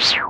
Phew.